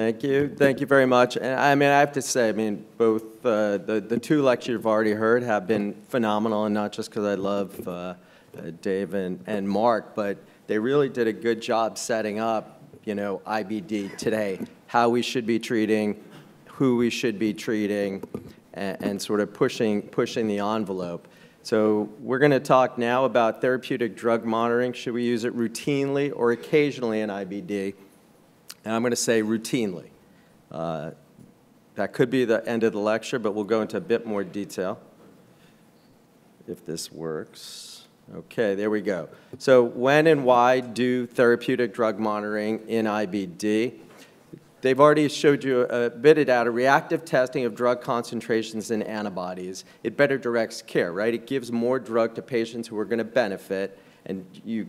Thank you. Thank you very much. And I mean, I have to say, I mean, both uh, the, the two lectures you've already heard have been phenomenal, and not just because I love uh, uh, Dave and, and Mark, but they really did a good job setting up, you know, IBD today, how we should be treating, who we should be treating, and, and sort of pushing, pushing the envelope. So we're going to talk now about therapeutic drug monitoring. Should we use it routinely or occasionally in IBD? And I'm going to say routinely. Uh, that could be the end of the lecture, but we'll go into a bit more detail if this works. Okay, there we go. So when and why do therapeutic drug monitoring in IBD? They've already showed you a bit of data. Reactive testing of drug concentrations in antibodies, it better directs care, right? It gives more drug to patients who are going to benefit, and you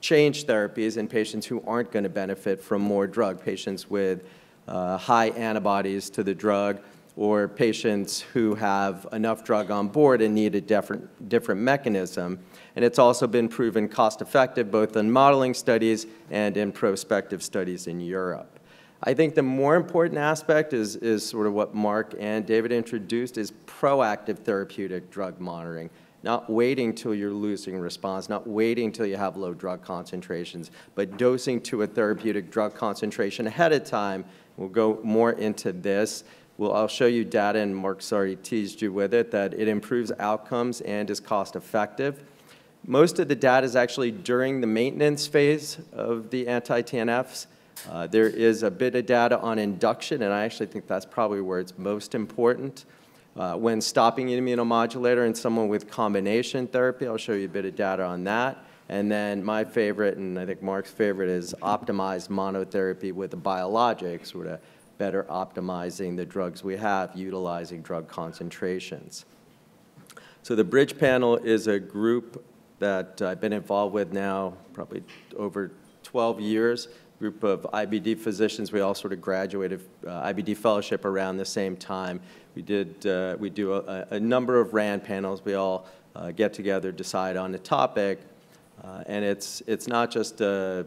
change therapies in patients who aren't going to benefit from more drug, patients with uh, high antibodies to the drug, or patients who have enough drug on board and need a different, different mechanism. And it's also been proven cost-effective both in modeling studies and in prospective studies in Europe. I think the more important aspect is, is sort of what Mark and David introduced is proactive therapeutic drug monitoring, not waiting till you're losing response, not waiting till you have low drug concentrations, but dosing to a therapeutic drug concentration ahead of time. We'll go more into this. Well, I'll show you data, and Mark's already teased you with it, that it improves outcomes and is cost effective. Most of the data is actually during the maintenance phase of the anti-TNFs. Uh, there is a bit of data on induction, and I actually think that's probably where it's most important. Uh, when stopping an immunomodulator in someone with combination therapy, I'll show you a bit of data on that. And then my favorite, and I think Mark's favorite, is optimized monotherapy with the biologics, sort of better optimizing the drugs we have, utilizing drug concentrations. So the Bridge Panel is a group that I've been involved with now probably over 12 years group of IBD physicians. We all sort of graduated uh, IBD fellowship around the same time. We did uh, we do a, a, number of RAND panels. We all uh, get together, decide on a topic, uh, and it's it's not just a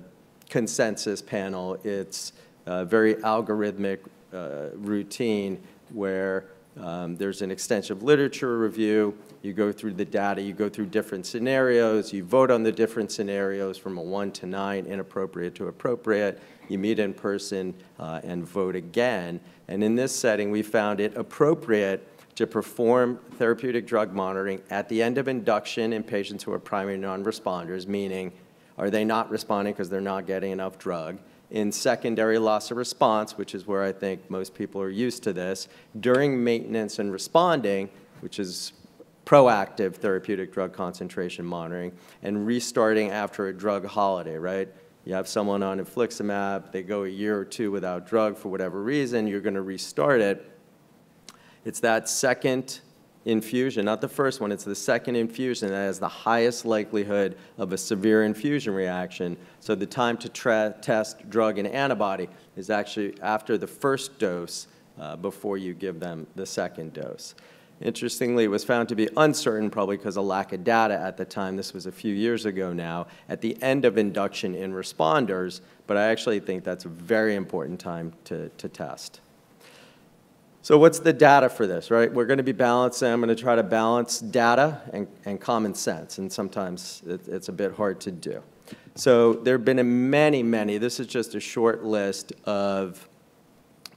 consensus panel. It's a very algorithmic uh, routine where um, there's an extensive literature review. You go through the data, you go through different scenarios, you vote on the different scenarios from a one to nine, inappropriate to appropriate. You meet in person uh, and vote again. And in this setting, we found it appropriate to perform therapeutic drug monitoring at the end of induction in patients who are primary non-responders, meaning are they not responding because they're not getting enough drug? In secondary loss of response, which is where I think most people are used to this, during maintenance and responding, which is proactive therapeutic drug concentration monitoring, and restarting after a drug holiday, right? You have someone on infliximab, they go a year or two without drug for whatever reason, you're going to restart it. It's that second infusion, not the first one, it's the second infusion that has the highest likelihood of a severe infusion reaction. So the time to test drug and antibody is actually after the first dose uh, before you give them the second dose. Interestingly, it was found to be uncertain, probably because of lack of data at the time. This was a few years ago now, at the end of induction in responders, but I actually think that's a very important time to, to test. So what's the data for this, right? We're going to be balancing. I'm going to try to balance data and, and common sense, and sometimes it, it's a bit hard to do. So there have been many, many, this is just a short list of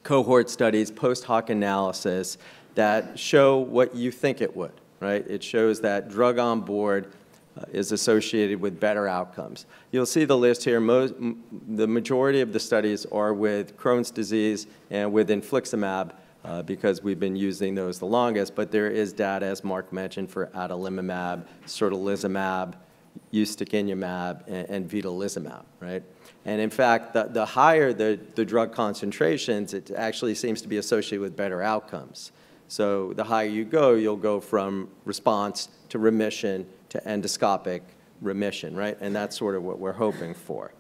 cohort studies, post hoc analysis that show what you think it would, right? It shows that drug on board uh, is associated with better outcomes. You'll see the list here. Most, the majority of the studies are with Crohn's disease and with infliximab, uh, because we've been using those the longest, but there is data, as Mark mentioned, for adalimumab, certolizumab, ustekinumab, and, and vedolizumab, right? And in fact, the, the higher the, the drug concentrations, it actually seems to be associated with better outcomes. So the higher you go, you'll go from response to remission to endoscopic remission, right? And that's sort of what we're hoping for.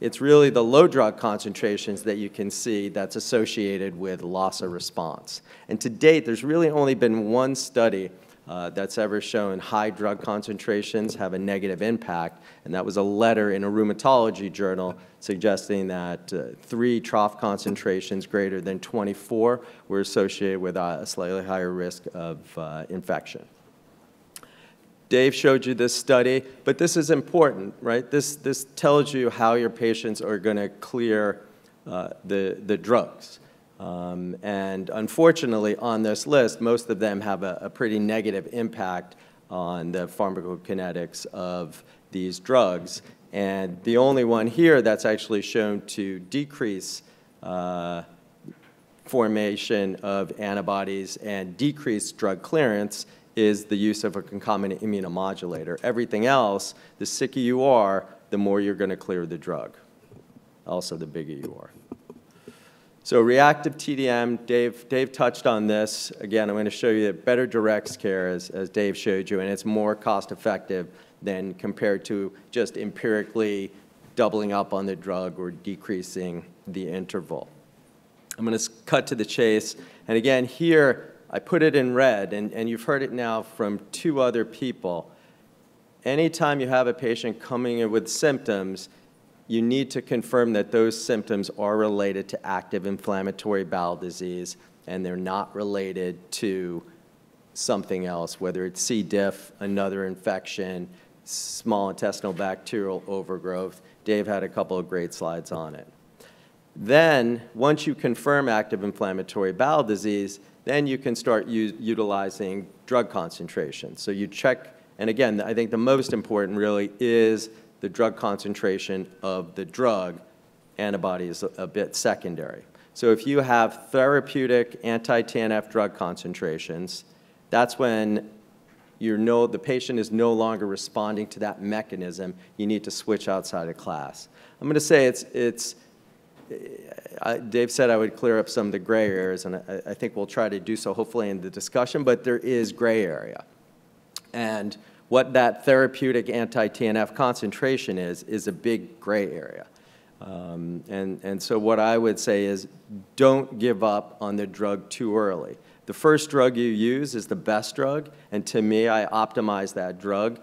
It's really the low drug concentrations that you can see that's associated with loss of response. And to date, there's really only been one study uh, that's ever shown high drug concentrations have a negative impact, and that was a letter in a rheumatology journal suggesting that uh, three trough concentrations greater than 24 were associated with a slightly higher risk of uh, infection. Dave showed you this study, but this is important, right? This, this tells you how your patients are going to clear uh, the, the drugs. Um, and unfortunately, on this list, most of them have a, a, pretty negative impact on the pharmacokinetics of these drugs. And the only one here that's actually shown to decrease uh, formation of antibodies and decrease drug clearance is the use of a concomitant immunomodulator. Everything else, the sicker you are, the more you're going to clear the drug. Also, the bigger you are. So reactive TDM, Dave, Dave touched on this. Again, I'm going to show you that better directs care, as, as Dave showed you, and it's more cost effective than compared to just empirically doubling up on the drug or decreasing the interval. I'm going to cut to the chase. And again, here, I put it in red, and, and you've heard it now from two other people. Anytime you have a patient coming in with symptoms, you need to confirm that those symptoms are related to active inflammatory bowel disease and they're not related to something else, whether it's C. diff, another infection, small intestinal bacterial overgrowth. Dave had a couple of great slides on it. Then, once you confirm active inflammatory bowel disease, then you can start utilizing drug concentration. So you check, and again, I think the most important really is the drug concentration of the drug. Antibody is a, a bit secondary. So if you have therapeutic anti-TNF drug concentrations, that's when you're no, the patient is no longer responding to that mechanism. You need to switch outside of class. I'm going to say it's, it's I, Dave said I would clear up some of the gray areas, and I, I, think we'll try to do so hopefully in the discussion, but there is gray area. And what that therapeutic anti-TNF concentration is, is a big gray area. Um, and, and so what I would say is don't give up on the drug too early. The first drug you use is the best drug, and to me, I optimize that drug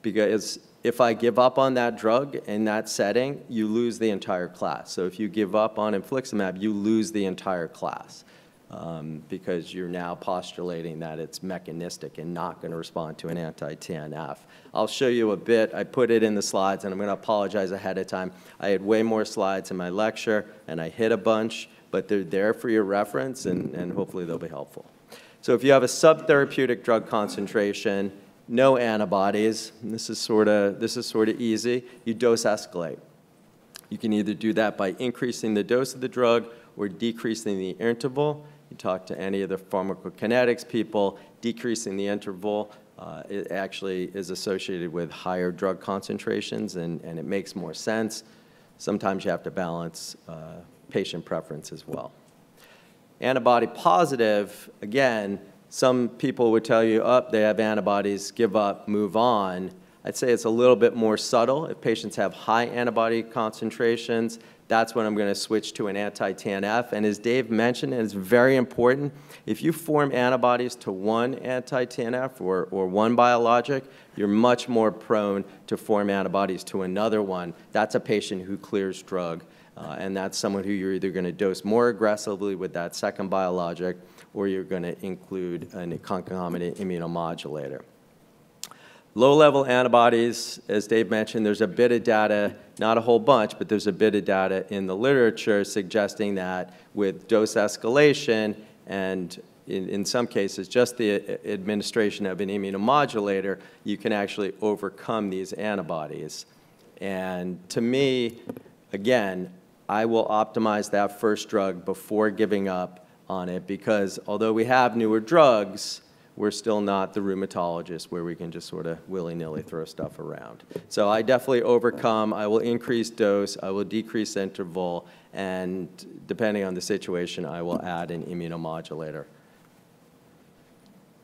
because if I give up on that drug in that setting, you lose the entire class. So if you give up on infliximab, you lose the entire class um, because you're now postulating that it's mechanistic and not going to respond to an anti-TNF. I'll show you a bit. I put it in the slides, and I'm going to apologize ahead of time. I had way more slides in my lecture, and I hit a bunch, but they're there for your reference, and, and hopefully they'll be helpful. So if you have a subtherapeutic drug concentration, no antibodies. This is sort of this is sort of easy. You dose escalate. You can either do that by increasing the dose of the drug or decreasing the interval. You talk to any of the pharmacokinetics people, decreasing the interval uh, it actually is associated with higher drug concentrations and, and it makes more sense. Sometimes you have to balance uh, patient preference as well. Antibody positive, again, some people would tell you, up, oh, they have antibodies, give up, move on. I'd say it's a little bit more subtle. If patients have high antibody concentrations, that's when I'm going to switch to an anti-TNF. And as Dave mentioned, and it's very important, if you form antibodies to one anti-TNF or, or one biologic, you're much more prone to form antibodies to another one. That's a patient who clears drug. Uh, and that's someone who you're either going to dose more aggressively with that second biologic or you're going to include a concomitant immunomodulator. Low-level antibodies, as Dave mentioned, there's a bit of data, not a whole bunch, but there's a bit of data in the literature suggesting that with dose escalation and in, in some cases just the administration of an immunomodulator, you can actually overcome these antibodies. And to me, again, I will optimize that first drug before giving up on it because although we have newer drugs, we're still not the rheumatologist where we can just sort of willy-nilly throw stuff around. So I definitely overcome, I will increase dose, I will decrease interval, and depending on the situation, I will add an immunomodulator.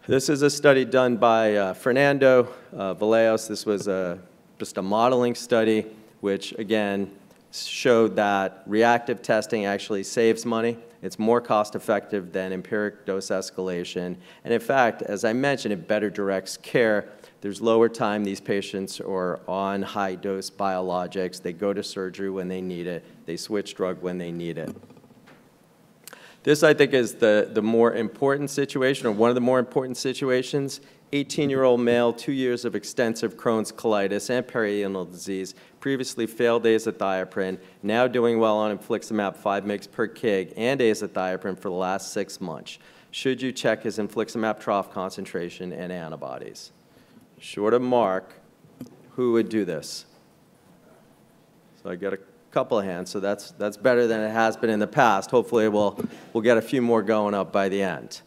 This is a study done by uh, Fernando uh, Velayos. This was a, just a modeling study, which again, showed that reactive testing actually saves money. It's more cost-effective than empiric dose escalation. And in fact, as I mentioned, it better directs care. There's lower time these patients are on high-dose biologics. They go to surgery when they need it. They switch drug when they need it. This, I think, is the, the more important situation, or one of the more important situations. 18-year-old male, two years of extensive Crohn's colitis and perianal disease, previously failed azathioprine, now doing well on infliximab 5 mg per kg and azathioprine for the last six months. Should you check his infliximab trough concentration and antibodies? Short of Mark, who would do this? So I got a couple of hands, so that's, that's better than it has been in the past. Hopefully we'll, we'll get a few more going up by the end.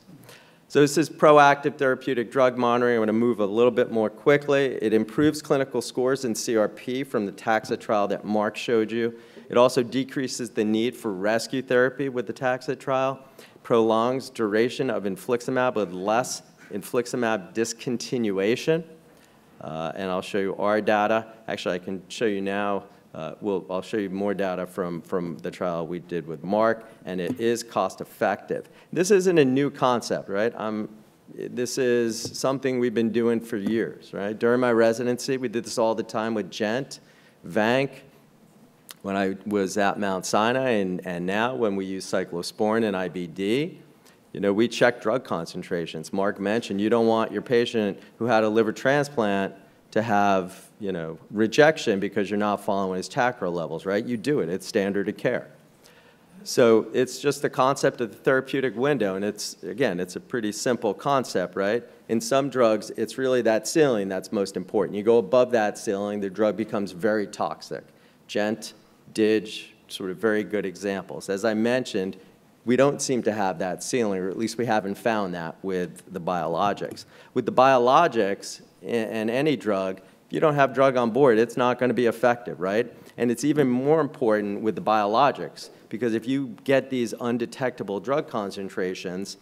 So this is proactive therapeutic drug monitoring. I'm going to move a little bit more quickly. It improves clinical scores in CRP from the TAXIT trial that Mark showed you. It also decreases the need for rescue therapy with the TAXIT trial, prolongs duration of infliximab with less infliximab discontinuation. Uh, and I'll show you our data. Actually, I can show you now uh, we'll, I'll show you more data from, from the trial we did with Mark, and it is cost effective. This isn't a new concept, right? I'm, this is something we've been doing for years, right? During my residency, we did this all the time with Gent, Vanc, when I was at Mount Sinai, and, and now when we use cyclosporin and IBD, you know, we check drug concentrations. Mark mentioned you don't want your patient who had a liver transplant to have, you know, rejection because you're not following his tacro levels, right? You do it. It's standard of care. So it's just the concept of the therapeutic window, and it's, again, it's a pretty simple concept, right? In some drugs, it's really that ceiling that's most important. You go above that ceiling, the drug becomes very toxic. Gent, Dig, sort of very good examples. As I mentioned, we don't seem to have that ceiling, or at least we haven't found that with the biologics. With the biologics, and any drug, if you don't have drug on board, it's not going to be effective, right? And it's even more important with the biologics, because if you get these undetectable drug concentrations,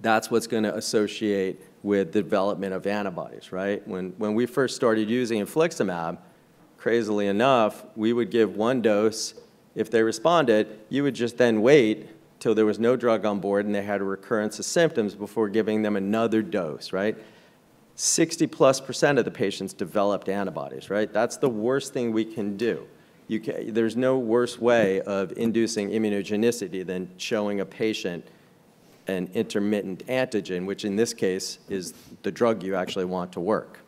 that's what's going to associate with the development of antibodies, right? When, when we first started using infliximab, crazily enough, we would give one dose. If they responded, you would just then wait till there was no drug on board and they had a recurrence of symptoms before giving them another dose, right? 60 plus percent of the patients developed antibodies, right? That's the worst thing we can do. Can, there's no worse way of inducing immunogenicity than showing a patient an intermittent antigen, which in this case is the drug you actually want to work.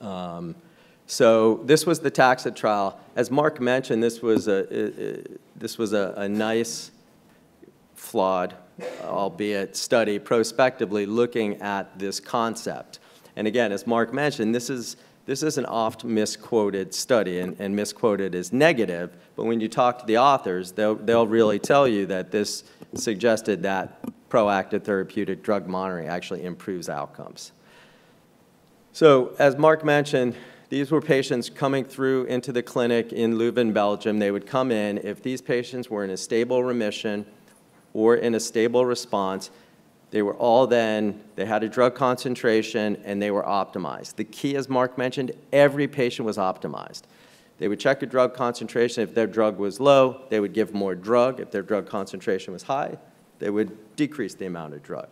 Um, so this was the TAXIT trial. As Mark mentioned, this was a, this was a, a nice, flawed, albeit study prospectively looking at this concept. And again, as Mark mentioned, this is, this is an oft misquoted study, and, and misquoted is negative, but when you talk to the authors, they'll, they'll really tell you that this suggested that proactive therapeutic drug monitoring actually improves outcomes. So as Mark mentioned, these were patients coming through into the clinic in Leuven, Belgium. They would come in. If these patients were in a stable remission or in a stable response, they were all then, they had a drug concentration and they were optimized. The key, as Mark mentioned, every patient was optimized. They would check a drug concentration. If their drug was low, they would give more drug. If their drug concentration was high, they would decrease the amount of drug.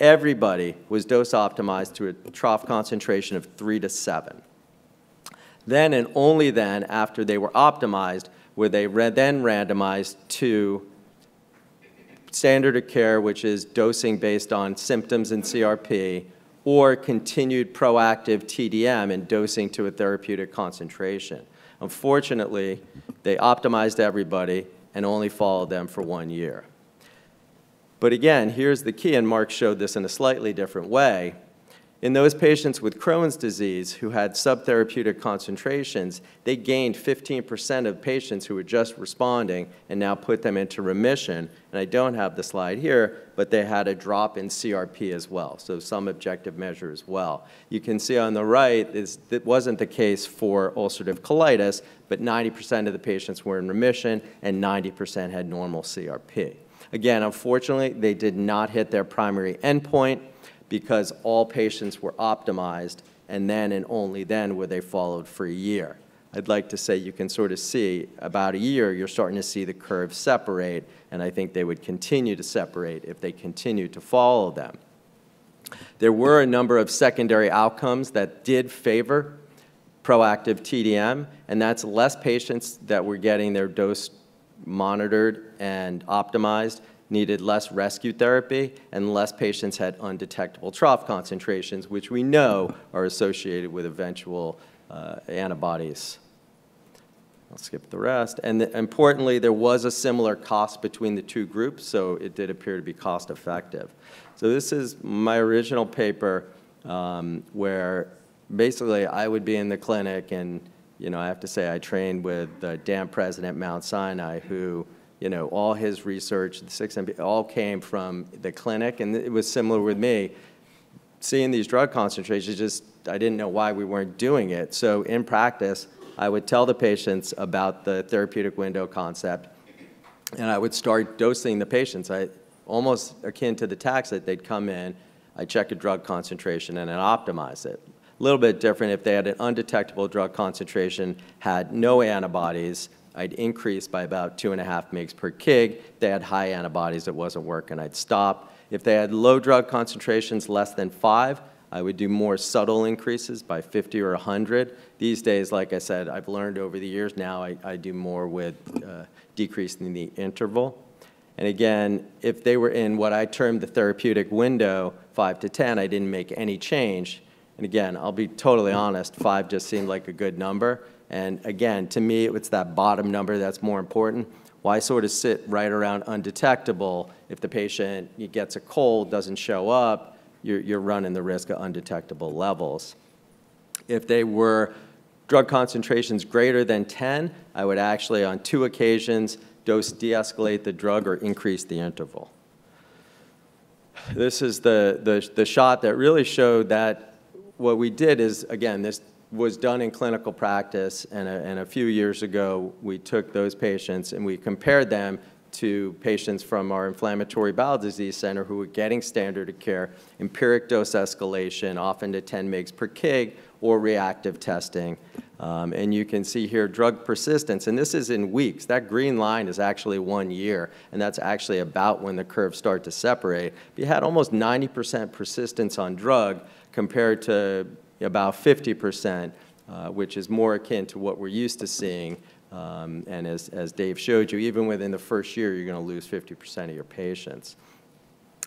Everybody was dose optimized to a trough concentration of three to seven. Then and only then, after they were optimized, were they then randomized to standard of care, which is dosing based on symptoms and CRP, or continued proactive TDM and dosing to a therapeutic concentration. Unfortunately, they optimized everybody and only followed them for one year. But again, here's the key, and Mark showed this in a slightly different way. In those patients with Crohn's disease who had subtherapeutic concentrations, they gained 15% of patients who were just responding and now put them into remission. And I don't have the slide here, but they had a drop in CRP as well, so some objective measure as well. You can see on the right, it wasn't the case for ulcerative colitis, but 90% of the patients were in remission and 90% had normal CRP. Again, unfortunately, they did not hit their primary endpoint because all patients were optimized, and then and only then were they followed for a year. I'd like to say you can sort of see about a year, you're starting to see the curves separate, and I think they would continue to separate if they continue to follow them. There were a number of secondary outcomes that did favor proactive TDM, and that's less patients that were getting their dose monitored and optimized, needed less rescue therapy, and less patients had undetectable trough concentrations, which we know are associated with eventual uh, antibodies. I'll skip the rest. And the, importantly, there was a similar cost between the two groups, so it did appear to be cost effective. So this is my original paper um, where basically I would be in the clinic and, you know, I have to say I trained with the Dan Present Mount Sinai who you know, all his research, the 6MP, all came from the clinic, and it was similar with me. Seeing these drug concentrations, just I didn't know why we weren't doing it. So in practice, I would tell the patients about the therapeutic window concept, and I would start dosing the patients. I almost akin to the tax that they'd come in, I check a drug concentration and then optimize it. A little bit different if they had an undetectable drug concentration, had no antibodies, I'd increase by about two and a half mgs per kg. If they had high antibodies, it wasn't working, I'd stop. If they had low drug concentrations, less than five, I would do more subtle increases by 50 or 100. These days, like I said, I've learned over the years now, I, I do more with uh, decreasing the interval. And again, if they were in what I termed the therapeutic window, 5 to 10, I didn't make any change. And again, I'll be totally honest, 5 just seemed like a good number. And again, to me, it's that bottom number that's more important. Why sort of sit right around undetectable if the patient gets a cold, doesn't show up, you're, you're running the risk of undetectable levels. If they were drug concentrations greater than 10, I would actually, on two occasions, dose de-escalate the drug or increase the interval. This is the, the, the shot that really showed that what we did is, again, this was done in clinical practice, and a, and a few years ago, we took those patients and we compared them to patients from our inflammatory bowel disease center who were getting standard of care, empiric dose escalation, often to 10 mg per kg, or reactive testing. Um, and you can see here drug persistence, and this is in weeks. That green line is actually one year, and that's actually about when the curves start to separate. You had almost 90% persistence on drug compared to about 50%, uh, which is more akin to what we're used to seeing. Um, and as, as Dave showed you, even within the first year, you're going to lose 50% of your patients.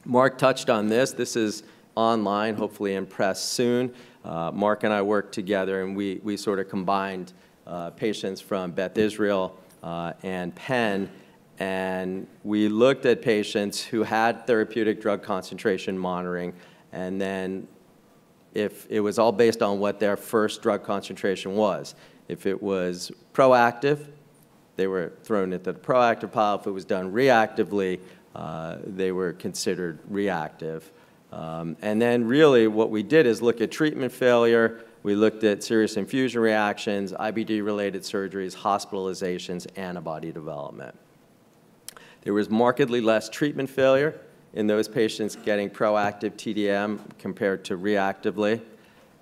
Mark touched on this. This is online, hopefully in press soon. Uh, Mark and I worked together, and we, we sort of combined uh, patients from Beth Israel uh, and Penn, and we looked at patients who had therapeutic drug concentration monitoring, and then if it was all based on what their first drug concentration was. If it was proactive, they were thrown into the proactive pile. If it was done reactively, uh, they were considered reactive. Um, and then really what we did is look at treatment failure. We looked at serious infusion reactions, IBD-related surgeries, hospitalizations, antibody development. There was markedly less treatment failure in those patients getting proactive TDM compared to reactively.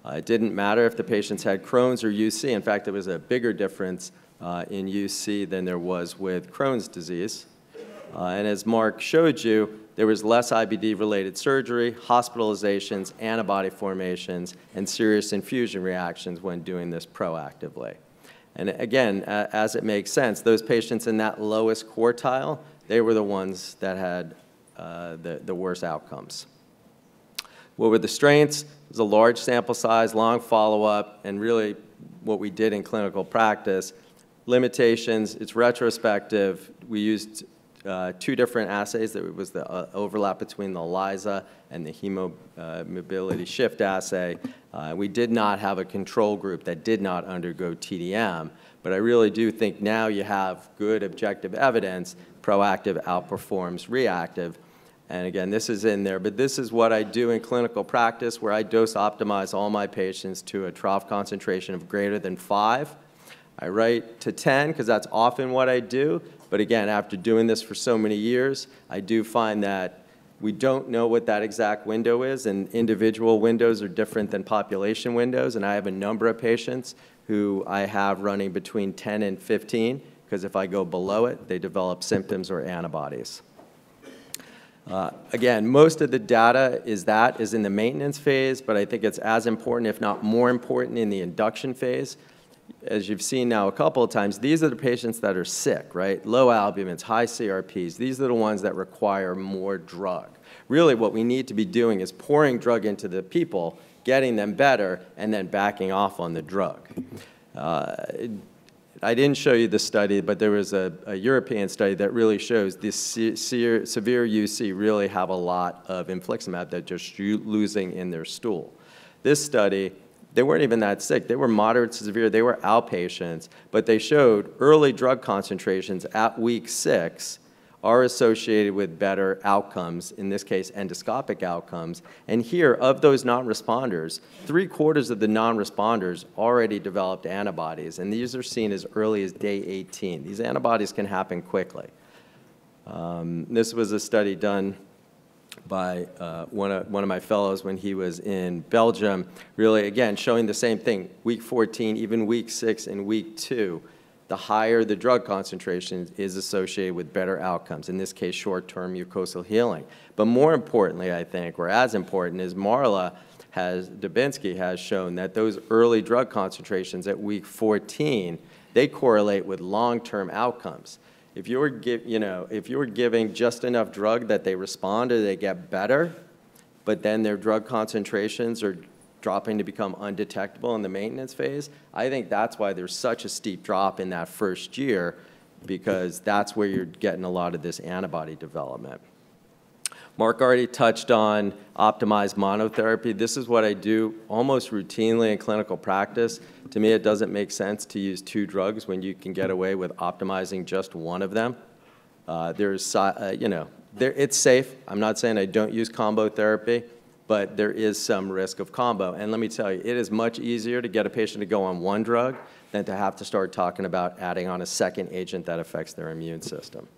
Uh, it didn't matter if the patients had Crohn's or UC. In fact, there was a bigger difference uh, in UC than there was with Crohn's disease. Uh, and as Mark showed you, there was less IBD-related surgery, hospitalizations, antibody formations, and serious infusion reactions when doing this proactively. And again, as it makes sense, those patients in that lowest quartile, they were the ones that had uh, the, the worst outcomes. What were the strengths? It was a large sample size, long follow-up, and really what we did in clinical practice. Limitations, it's retrospective. We used uh, two different assays. There was the uh, overlap between the ELISA and the hemomobility uh, shift assay. Uh, we did not have a control group that did not undergo TDM, but I really do think now you have good objective evidence, proactive outperforms reactive, and again, this is in there, but this is what I do in clinical practice where I dose optimize all my patients to a trough concentration of greater than five. I write to 10 because that's often what I do, but again, after doing this for so many years, I do find that we don't know what that exact window is, and individual windows are different than population windows, and I have a number of patients who I have running between 10 and 15, because if I go below it, they develop symptoms or antibodies. Uh, again, most of the data is that is in the maintenance phase, but I think it's as important, if not more important, in the induction phase. As you've seen now a couple of times, these are the patients that are sick, right? Low albumins, high CRPs. These are the ones that require more drug. Really, what we need to be doing is pouring drug into the people, getting them better, and then backing off on the drug. Uh, I didn't show you the study, but there was a, a European study that really shows this se severe UC really have a lot of infliximab that they're just losing in their stool. This study, they weren't even that sick. They were moderate to severe. They were outpatients, but they showed early drug concentrations at week six are associated with better outcomes, in this case, endoscopic outcomes. And here, of those non-responders, three quarters of the non-responders already developed antibodies, and these are seen as early as day 18. These antibodies can happen quickly. Um, this was a study done by uh, one, of, one of my fellows when he was in Belgium, really, again, showing the same thing, week 14, even week 6 and week 2, the higher the drug concentration is associated with better outcomes, in this case, short-term mucosal healing. But more importantly, I think, or as important, is Marla has, Dubinsky has shown that those early drug concentrations at week 14, they correlate with long-term outcomes. If you're, give, you know, if you're giving just enough drug that they respond or they get better, but then their drug concentrations are dropping to become undetectable in the maintenance phase, I think that's why there's such a steep drop in that first year because that's where you're getting a lot of this antibody development. Mark already touched on optimized monotherapy. This is what I do almost routinely in clinical practice. To me, it doesn't make sense to use two drugs when you can get away with optimizing just one of them. Uh, there's, uh, you know, there, it's safe. I'm not saying I don't use combo therapy but there is some risk of combo. And let me tell you, it is much easier to get a patient to go on one drug than to have to start talking about adding on a second agent that affects their immune system.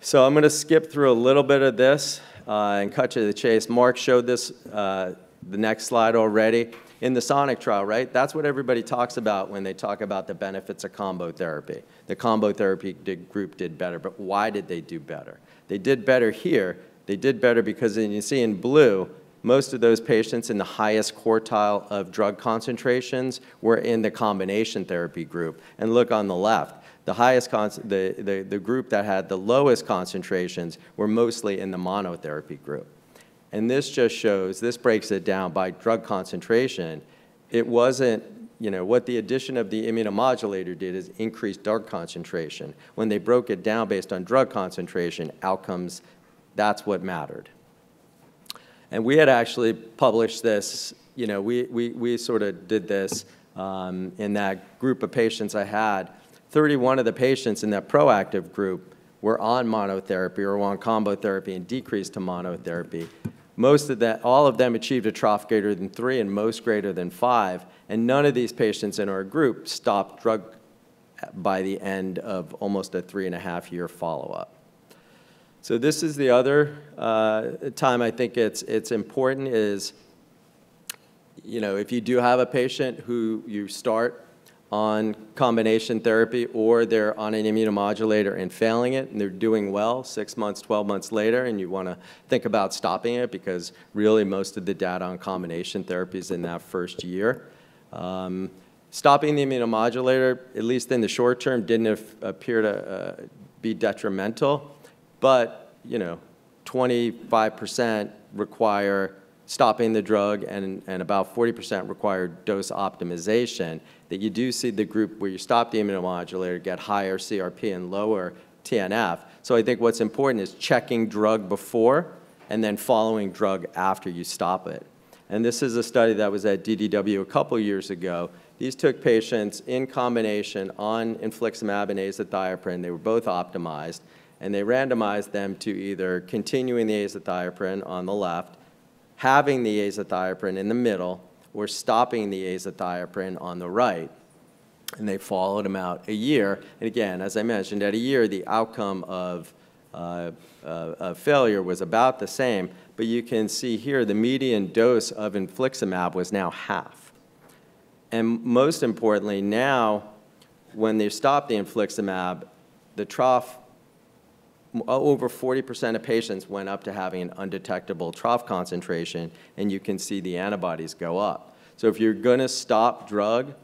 So I'm going to skip through a little bit of this uh, and cut to the chase. Mark showed this, uh, the next slide already. In the SONIC trial, right? That's what everybody talks about when they talk about the benefits of combo therapy. The combo therapy did, group did better, but why did they do better? They did better here they did better because, and you see in blue, most of those patients in the highest quartile of drug concentrations were in the combination therapy group. And look on the left, the highest, the, the, the group that had the lowest concentrations were mostly in the monotherapy group. And this just shows, this breaks it down by drug concentration. It wasn't, you know, what the addition of the immunomodulator did is increase drug concentration. When they broke it down based on drug concentration, outcomes that's what mattered. And we had actually published this, you know, we, we, we sort of did this um, in that group of patients I had. 31 of the patients in that proactive group were on monotherapy or on combo therapy and decreased to monotherapy. Most of that, all of them achieved a trough greater than three and most greater than five, and none of these patients in our group stopped drug by the end of almost a three and a half year follow-up. So this is the other uh, time I think it's, it's important is, you know, if you do have a patient who you start on combination therapy or they're on an immunomodulator and failing it and they're doing well six months, 12 months later and you want to think about stopping it because really most of the data on combination therapy is in that first year. Um, stopping the immunomodulator, at least in the short term, didn't appear to uh, be detrimental but you know, 25% require stopping the drug and, and about 40% require dose optimization, that you do see the group where you stop the immunomodulator get higher CRP and lower TNF. So I think what's important is checking drug before and then following drug after you stop it. And this is a study that was at DDW a couple years ago. These took patients in combination on infliximab and azathioprine. They were both optimized and they randomized them to either continuing the azathioprine on the left, having the azathioprine in the middle, or stopping the azathioprine on the right. And they followed them out a year. And again, as I mentioned, at a year, the outcome of, uh, uh, failure was about the same. But you can see here the median dose of infliximab was now half. And most importantly, now, when they stopped the infliximab, the trough, Uh, over 40% of patients went up to having an undetectable trough concentration, and you can see the antibodies go up. So if you're going to stop drug,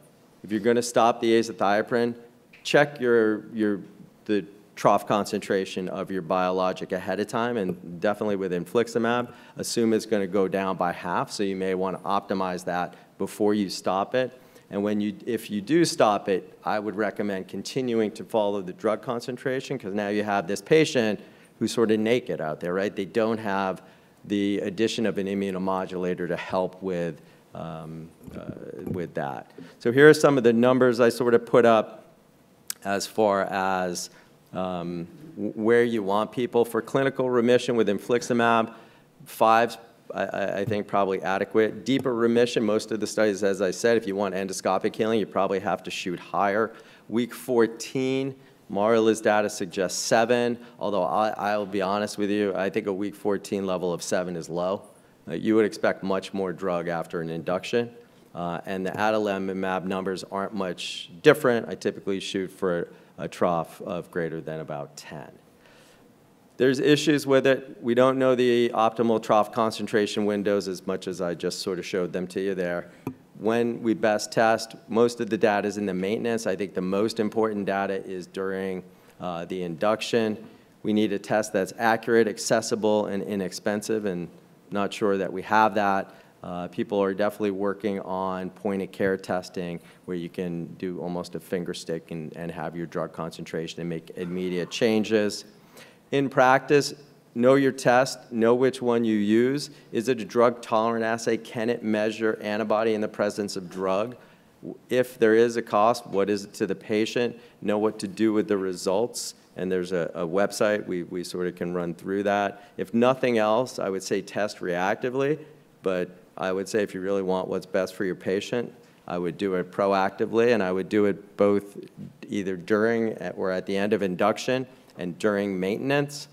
if you're going to stop the azathioprine, check your, your, the trough concentration of your biologic ahead of time, and definitely with infliximab, assume it's going to go down by half, so you may want to optimize that before you stop it. And when you, if you do stop it, I would recommend continuing to follow the drug concentration, because now you have this patient who's sort of naked out there, right? They don't have the addition of an immunomodulator to help with, um, uh, with that. So here are some of the numbers I sort of put up as far as um, where you want people. For clinical remission with infliximab, five's, I- I, think, probably adequate. Deeper remission, most of the studies, as I said, if you want endoscopic healing, you probably have to shoot higher. Week 14, Marla's data suggests seven, although I, I'll be honest with you, I think a week 14 level of seven is low. Uh, You would expect much more drug after an induction. Uh, And the adalimumab numbers aren't much different. I typically shoot for a trough of greater than about 10. There's issues with it. We don't know the optimal trough concentration windows as much as I just sort of showed them to you there. When we best test, most of the data is in the maintenance. I think the most important data is during uh, the induction. We need a test that's accurate, accessible, and inexpensive, and not sure that we have that. Uh, People are definitely working on point-of-care testing where you can do almost a finger stick and, and have your drug concentration and make immediate changes. In practice, know your test, know which one you use. Is it a drug tolerant assay? Can it measure antibody in the presence of drug? If there is a cost, what is it to the patient? Know what to do with the results. And there's a, a website, we, we sort of can run through that. If nothing else, I would say test reactively, but I would say if you really want what's best for your patient, I would do it proactively, and I would do it both either during or at the end of induction and during maintenance.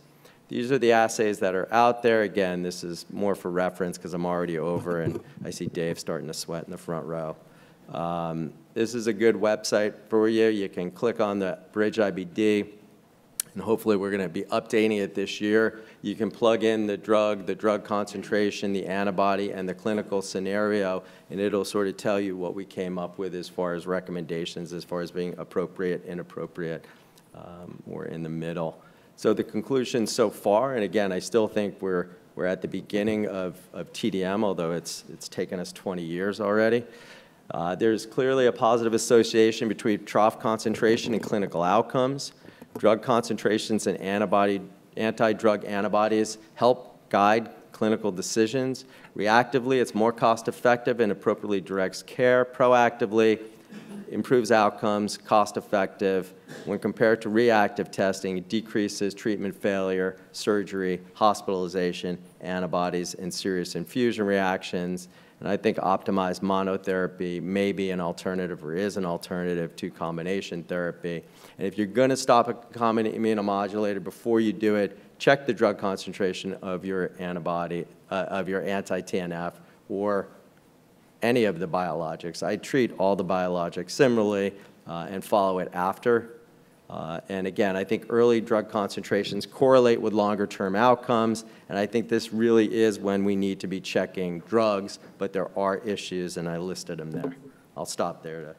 These are the assays that are out there. Again, this is more for reference because I'm already over, and I see Dave starting to sweat in the front row. Um, This is a good website for you. You can click on the Bridge IBD, and hopefully we're going to be updating it this year. You can plug in the drug, the drug concentration, the antibody, and the clinical scenario, and it'll sort of tell you what we came up with as far as recommendations, as far as being appropriate, inappropriate, um, or in the middle. So the conclusion so far, and again, I still think we're, we're at the beginning of, of TDM, although it's, it's taken us 20 years already. Uh, There's clearly a positive association between trough concentration and clinical outcomes. Drug concentrations and antibody, anti-drug antibodies help guide clinical decisions. Reactively, it's more cost-effective and appropriately directs care. Proactively, improves outcomes, cost-effective. When compared to reactive testing, it decreases treatment failure, surgery, hospitalization, antibodies, and serious infusion reactions. And I think optimized monotherapy may be an alternative or is an alternative to combination therapy. And if you're going to stop a common immunomodulator before you do it, check the drug concentration of your antibody, uh, of your anti-TNF or any of the biologics. I treat all the biologics similarly uh, and follow it after. Uh, And again, I think early drug concentrations correlate with longer-term outcomes, and I think this really is when we need to be checking drugs, but there are issues, and I listed them there. I'll stop there